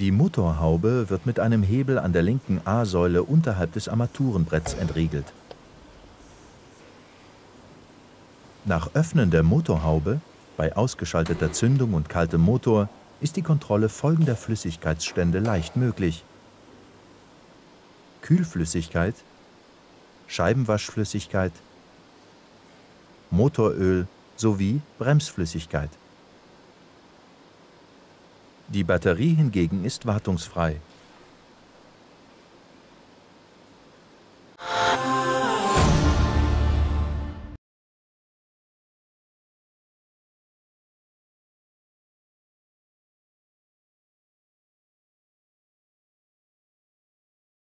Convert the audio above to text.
Die Motorhaube wird mit einem Hebel an der linken A-Säule unterhalb des Armaturenbretts entriegelt. Nach Öffnen der Motorhaube, bei ausgeschalteter Zündung und kaltem Motor, ist die Kontrolle folgender Flüssigkeitsstände leicht möglich. Kühlflüssigkeit, Scheibenwaschflüssigkeit, Motoröl sowie Bremsflüssigkeit. Die Batterie hingegen ist wartungsfrei